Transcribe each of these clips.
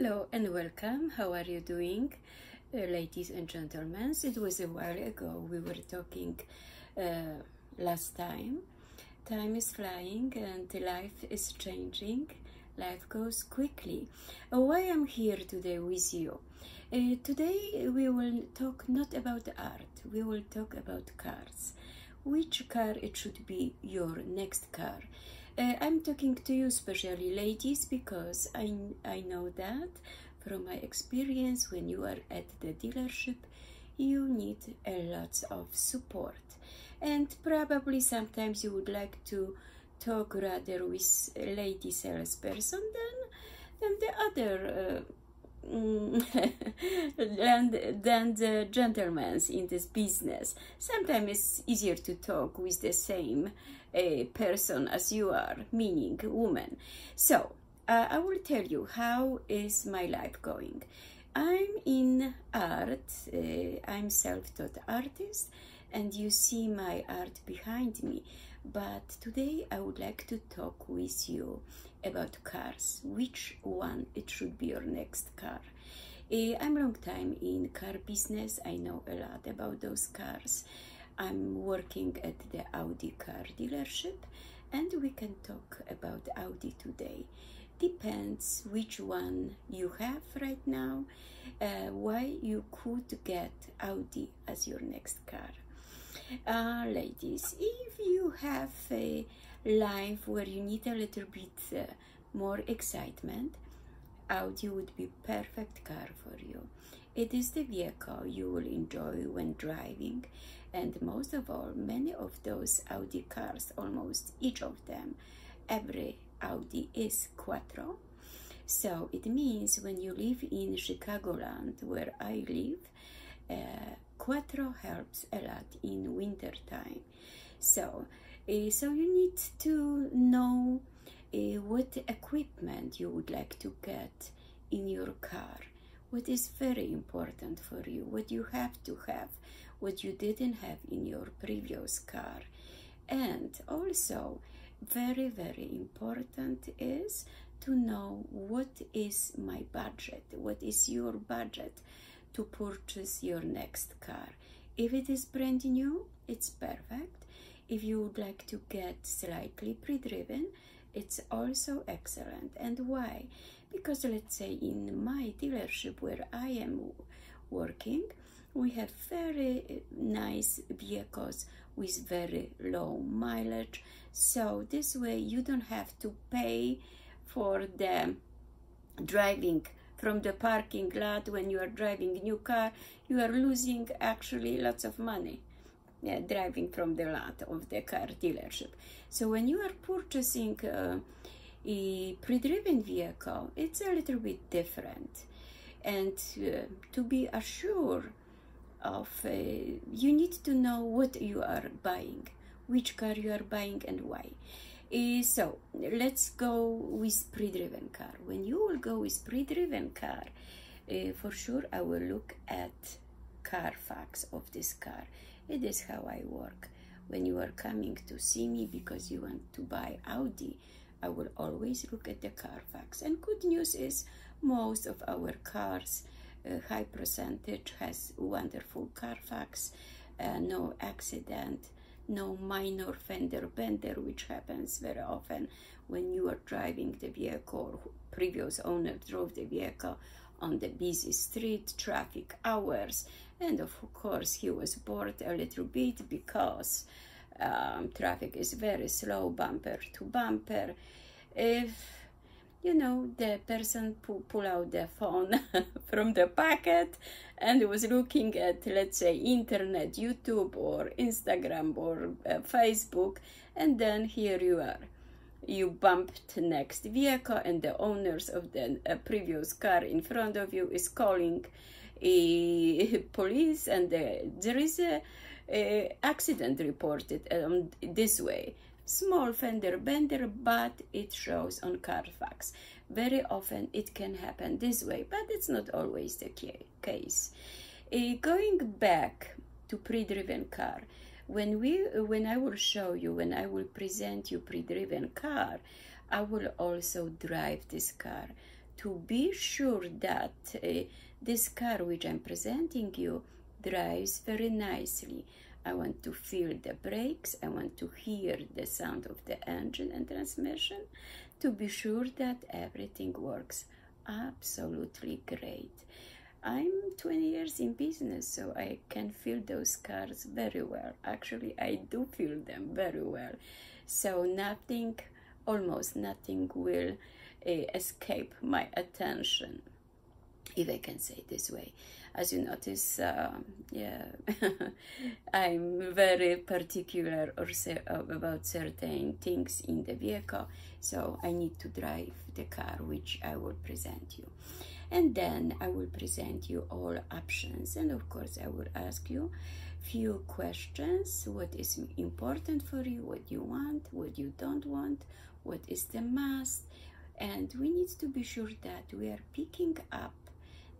Hello and welcome. How are you doing, uh, ladies and gentlemen? It was a while ago we were talking uh, last time. Time is flying and life is changing. Life goes quickly. Uh, why I'm here today with you? Uh, today we will talk not about art. We will talk about cars. Which car it should be your next car? Uh, I'm talking to you, especially ladies, because I, I know that from my experience when you are at the dealership, you need a lot of support. And probably sometimes you would like to talk rather with a lady salesperson than, than the other. Uh, than, than the gentlemen in this business. Sometimes it's easier to talk with the same a person as you are, meaning woman. So uh, I will tell you how is my life going. I'm in art. Uh, I'm self-taught artist, and you see my art behind me. But today I would like to talk with you about cars. Which one it should be your next car? Uh, I'm long time in car business. I know a lot about those cars. I'm working at the Audi car dealership and we can talk about Audi today. Depends which one you have right now, uh, why you could get Audi as your next car. Uh, ladies, if you have a life where you need a little bit uh, more excitement, Audi would be perfect car for you. It is the vehicle you will enjoy when driving and most of all, many of those Audi cars, almost each of them, every Audi is Quattro. So it means when you live in Chicagoland, where I live, uh, Quattro helps a lot in winter time. So, uh, so you need to know uh, what equipment you would like to get in your car. What is very important for you, what you have to have, what you didn't have in your previous car. And also, very, very important is to know what is my budget, what is your budget to purchase your next car. If it is brand new, it's perfect. If you would like to get slightly pre-driven, it's also excellent. And why? Because let's say in my dealership where I am working, we have very nice vehicles with very low mileage. So this way you don't have to pay for the driving from the parking lot when you are driving a new car. You are losing actually lots of money yeah, driving from the lot of the car dealership. So when you are purchasing uh, a pre-driven vehicle it's a little bit different. And uh, to be assured of uh, you need to know what you are buying which car you are buying and why. Uh, so let's go with pre-driven car. When you will go with pre-driven car uh, for sure i will look at carfax of this car. It is how i work. When you are coming to see me because you want to buy audi i will always look at the carfax and good news is most of our cars a high percentage has wonderful Carfax, uh, no accident, no minor fender bender, which happens very often when you are driving the vehicle, previous owner drove the vehicle on the busy street, traffic hours, and of course he was bored a little bit because um, traffic is very slow, bumper to bumper. If you know, the person pull, out the phone from the pocket and was looking at, let's say, internet, YouTube or Instagram or uh, Facebook, and then here you are. You bumped next vehicle and the owners of the uh, previous car in front of you is calling a police and the, there is a, a accident reported um, this way small fender bender, but it shows on Carfax. Very often it can happen this way, but it's not always the case. Uh, going back to pre-driven car, when we when I will show you, when I will present you pre-driven car, I will also drive this car to be sure that uh, this car which I'm presenting you drives very nicely. I want to feel the brakes, I want to hear the sound of the engine and transmission to be sure that everything works absolutely great. I'm 20 years in business, so I can feel those cars very well. Actually, I do feel them very well. So nothing, almost nothing will escape my attention, if I can say it this way. As you notice, uh, yeah, I'm very particular or about certain things in the vehicle, so I need to drive the car which I will present you. And then I will present you all options and of course I will ask you few questions. What is important for you? What you want? What you don't want? What is the must and we need to be sure that we are picking up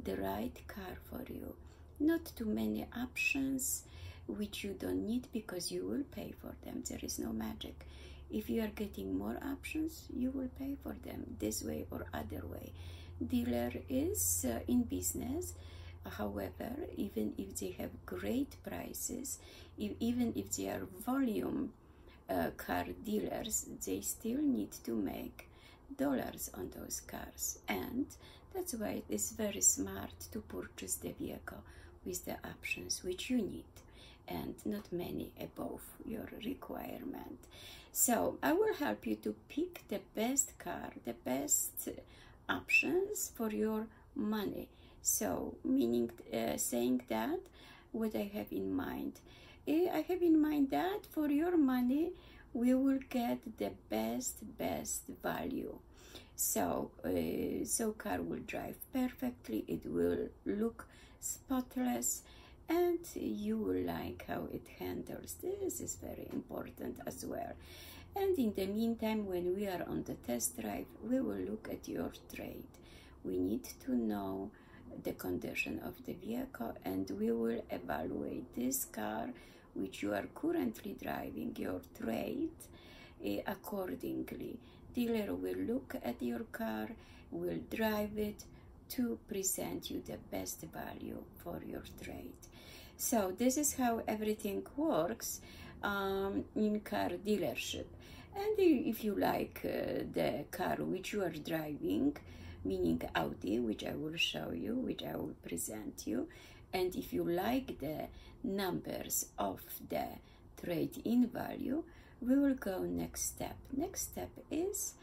the right car for you. Not too many options which you don't need because you will pay for them. There is no magic. If you are getting more options you will pay for them this way or other way. Dealer is uh, in business. However even if they have great prices if, even if they are volume uh, car dealers they still need to make dollars on those cars. And that's why it's very smart to purchase the vehicle with the options which you need and not many above your requirement. So i will help you to pick the best car the best options for your money. So meaning uh, saying that what i have in mind. Eh, i have in mind that for your money we will get the best best value. So uh, so car will drive perfectly it will look spotless and you will like how it handles. This is very important as well. And in the meantime, when we are on the test drive, we will look at your trade. We need to know the condition of the vehicle and we will evaluate this car which you are currently driving, your trade, uh, accordingly. Dealer will look at your car, will drive it to present you the best value for your trade. So this is how everything works um, in car dealership. And if you like uh, the car which you are driving, meaning Audi, which I will show you, which I will present you, and if you like the numbers of the trade-in value, we will go next step. Next step is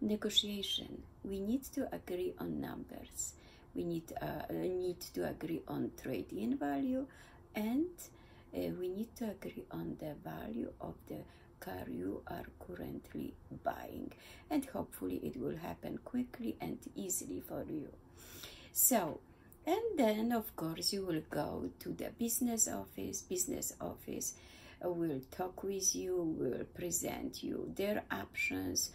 negotiation. We need to agree on numbers. We need, uh, need to agree on trade-in value and uh, we need to agree on the value of the car you are currently buying and hopefully it will happen quickly and easily for you so and then of course you will go to the business office business office will talk with you will present you their options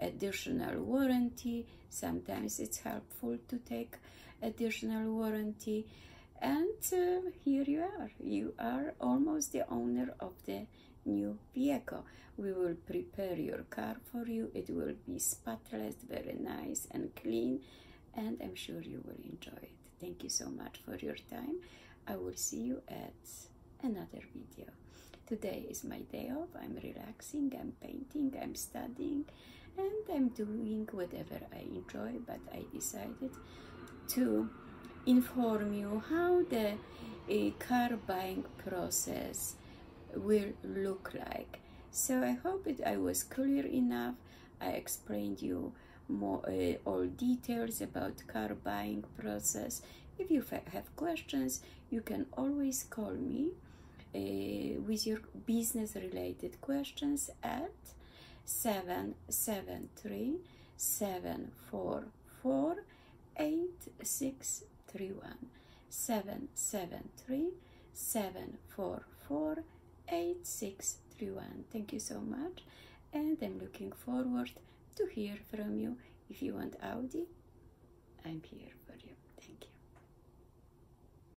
additional warranty sometimes it's helpful to take additional warranty and uh, here you are you are almost the owner of the new vehicle. We will prepare your car for you. It will be spotless, very nice and clean, and I'm sure you will enjoy it. Thank you so much for your time. I will see you at another video. Today is my day off. I'm relaxing, I'm painting, I'm studying, and I'm doing whatever I enjoy, but I decided to inform you how the a car buying process will look like. So I hope it, I was clear enough. I explained you more uh, all details about car buying process. If you have questions, you can always call me uh, with your business related questions at 773 744 8631 773 744 8631. Thank you so much, and I'm looking forward to hear from you. If you want Audi, I'm here